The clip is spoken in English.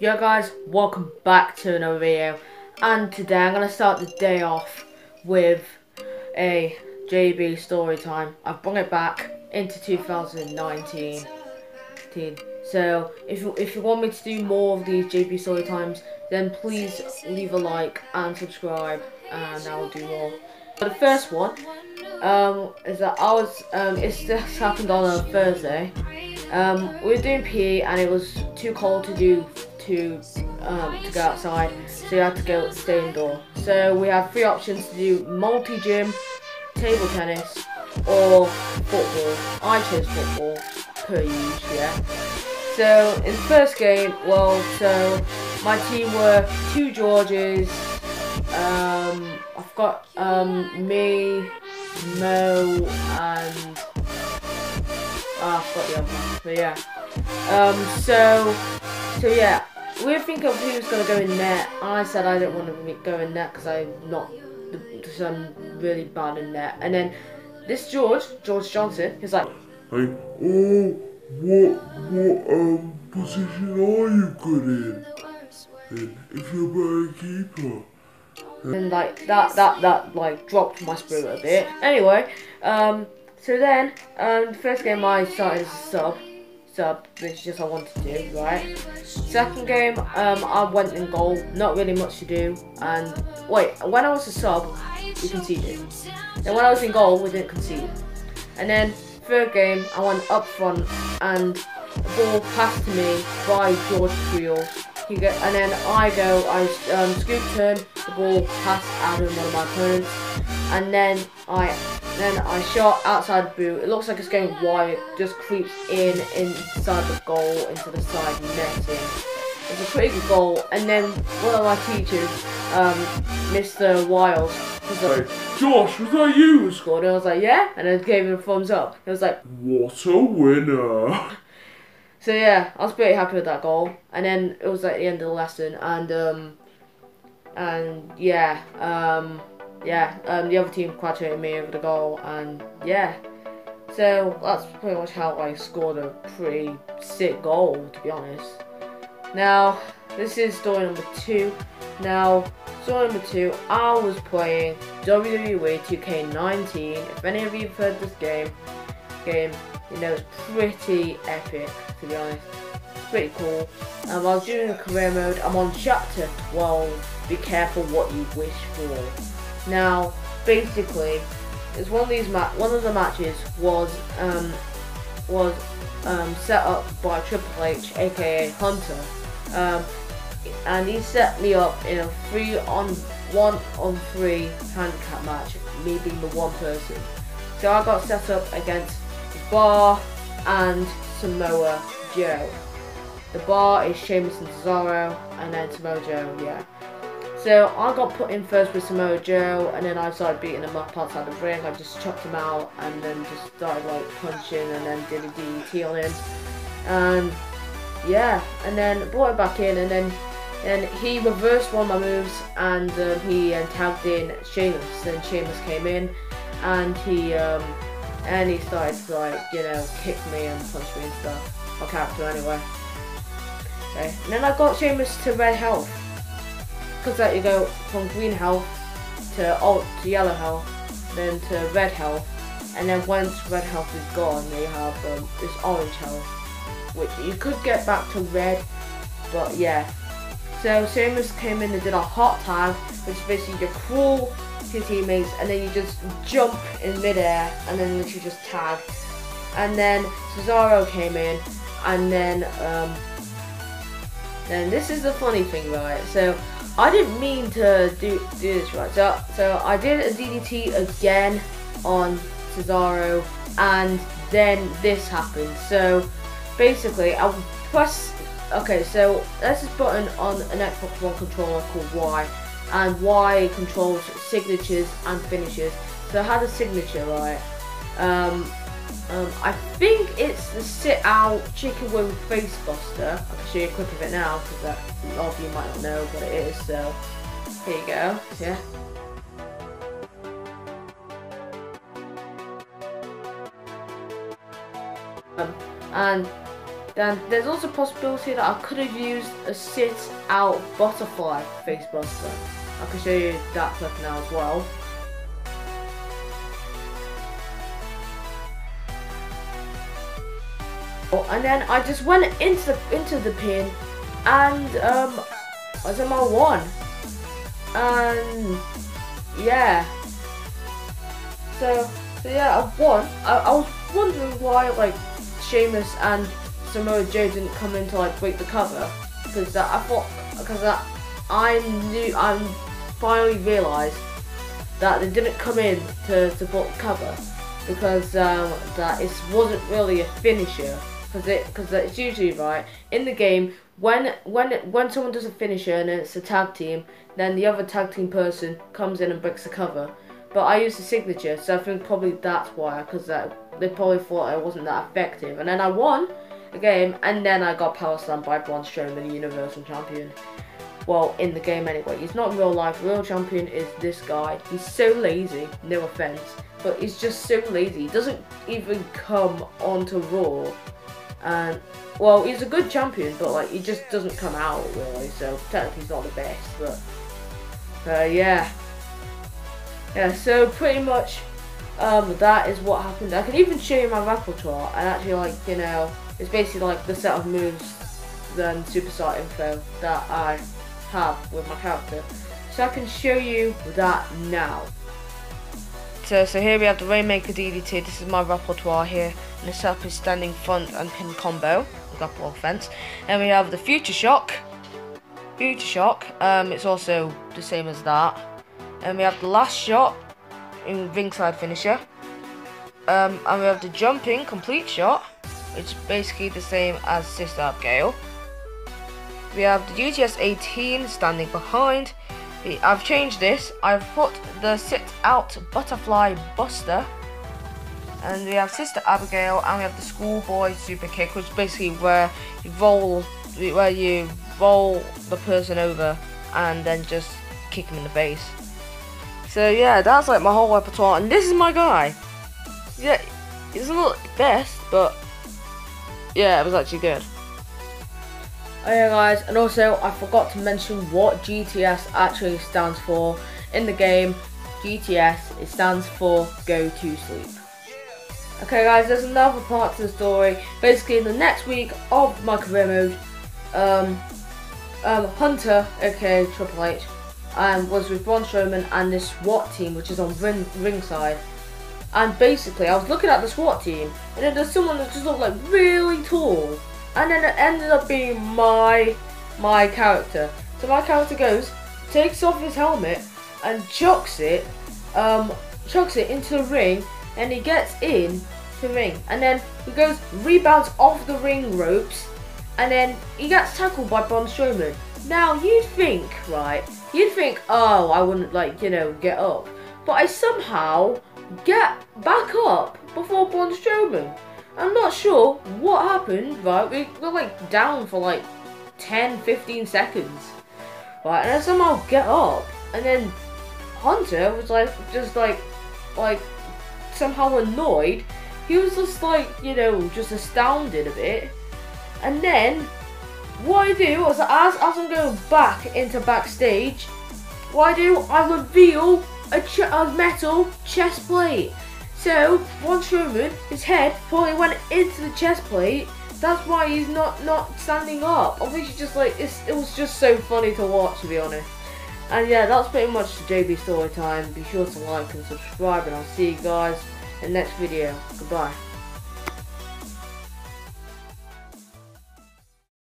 Yo guys, welcome back to another video and today I'm going to start the day off with a JB story time. I've brought it back into 2019. So if you, if you want me to do more of these JB story times then please leave a like and subscribe and I'll do more. But the first one um, is that I was, um, it's just happened on a Thursday. Um, we were doing PE and it was too cold to do to um, to go outside, so you had to go stay indoor. So we have three options to do multi gym, table tennis, or football. I chose football per usual, yeah. So in the first game, well, so my team were two Georges. Um, I've got um, me, Mo, and oh, I forgot the other one. But yeah. Um, so so yeah, we were thinking of who's going to go in net. I said I don't want to go in net because I'm not, because I'm really bad in net. And then this George, George Johnson, he's like, Hey, oh, what, what, um, position are you good in? If you're a better keeper. And like that, that, that like dropped my spirit a bit. Anyway, um, so then, um, the first game I started as a sub sub, which is just I wanted to do, right? Second game, um, I went in goal, not really much to do, and wait, when I was a sub, we conceded. Then when I was in goal, we didn't concede. And then third game, I went up front, and the ball passed to me by George Creel. He go, and then I go, I um, scoop turn, the ball passed out of one of my opponents, and then I then I shot outside the boot. It looks like it's going wide, just creeps in inside the goal into the side netting. It's a pretty good goal. And then one of my teachers, um, Mr. Wiles, was like, Josh, was that you who scored? And I was like, yeah. And I gave him a thumbs up. He was like, what a winner. So yeah, I was pretty happy with that goal. And then it was like the end of the lesson, and um, and yeah, um, yeah, um, the other team congratulated me over the goal, and yeah. So that's pretty much how I scored a pretty sick goal, to be honest. Now, this is story number two. Now, story number two, I was playing WWE 2K19. If any of you have heard this game, game, you know it's pretty epic, to be honest. It's pretty cool. Um, I was doing a career mode. I'm on chapter 12. Be careful what you wish for. Now, basically, it's one of these ma one of the matches was um, was um, set up by Triple H, aka Hunter, um, and he set me up in a three on one on three handicap match, me being the one person. So I got set up against the Bar and Samoa Joe. The Bar is Sheamus and Cesaro, and then Samoa Joe, yeah. So I got put in first with Samoa Joe, and then I started beating him up outside the ring. I just chopped him out, and then just started like punching, and then did a DDT on him, and yeah, and then brought him back in, and then and he reversed one of my moves, and um, he uh, tagged in Sheamus. Then Sheamus came in, and he um, and he started to like you know kick me and punch me and stuff. My character anyway. Okay, and then I got Sheamus to red health because that you go from green health to alt to yellow health, then to red health, and then once red health is gone, you have um, this orange health, which you could get back to red, but yeah. So Sheamus came in and did a hot tag, which is basically you crawl to your teammates and then you just jump in midair and then literally just tag. And then Cesaro came in and then um, then this is the funny thing, right? So I didn't mean to do do this right. So so I did a DDT again on Cesaro, and then this happened. So basically, I press. Okay, so there's this button on an Xbox One controller called Y, and Y controls signatures and finishes. So I had a signature right. Um, um, I think it's the sit out chicken wing face buster. I can show you a clip of it now because a lot of you might not know what it is. So here you go. Yeah. Um, and then there's also a possibility that I could have used a sit out butterfly face buster. I can show you that clip now as well. And then I just went into the into the pin and um I was in my one. And yeah. So so yeah, I won. I, I was wondering why like Sheamus and Samoa Joe didn't come in to like break the cover because uh, I thought because uh, I knew I finally realised that they didn't come in to support the cover because um, that it wasn't really a finisher because it because it's usually right? In the game when when when someone does a finisher and it's a tag team then the other tag team person comes in and breaks the cover. But I used the signature so I think probably that's why because they probably thought it wasn't that effective. And then I won the game and then I got power slammed by Braun Strowman the Universal Champion. Well in the game anyway. He's not real life. Real champion is this guy. He's so lazy no offense but he's just so lazy. He doesn't even come onto Raw and well, he's a good champion, but like he just doesn't come out really. So technically, he's not the best. But uh, yeah, yeah. So pretty much, um, that is what happened. I can even show you my repertoire, and actually, like you know, it's basically like the set of moves, then superstar info that I have with my character. So I can show you that now. So, so here we have the Rainmaker DDT. This is my repertoire here. And the setup is standing front and pin combo. Grapple offense. And we have the Future Shock. Future Shock. Um, it's also the same as that. And we have the last shot in ringside finisher. Um, and we have the jumping complete shot, which is basically the same as Sister Abigail. We have the GTS 18 standing behind. I've changed this. I've put the sit out butterfly buster. And we have Sister Abigail and we have the schoolboy super kick, which is basically where you roll where you roll the person over and then just kick him in the face. So yeah, that's like my whole repertoire and this is my guy. Yeah, it's not best, but yeah, it was actually good. Oh yeah guys, and also I forgot to mention what GTS actually stands for in the game. GTS, it stands for Go To Sleep. Okay guys, there's another part to the story. Basically, in the next week of my career mode, um, um, Hunter, aka Triple H, um, was with Braun Strowman and this SWAT team, which is on ring ringside. And basically, I was looking at the SWAT team, and then there's someone that just looked like really tall and then it ended up being my my character. So my character goes, takes off his helmet and chucks it, um, chucks it into the ring, and he gets in the ring, and then he goes rebounds off the ring ropes, and then he gets tackled by Braun Strowman. Now you'd think, right? You'd think, oh, I wouldn't like you know get up, but I somehow get back up before Braun Strowman. I'm not sure what happened, right? We were like down for like 10, 15 seconds. Right, and I somehow get up, and then Hunter was like, just like, like, somehow annoyed. He was just like, you know, just astounded a bit. And then, what I do was, as, as I'm going back into backstage, what I do, I reveal a, a metal chest plate. So, Braun Strowman, his head probably went into the chest plate. That's why he's not not standing up. Obviously, just like it was just so funny to watch, to be honest. And yeah, that's pretty much the JB story time. Be sure to like and subscribe, and I'll see you guys in the next video. Goodbye.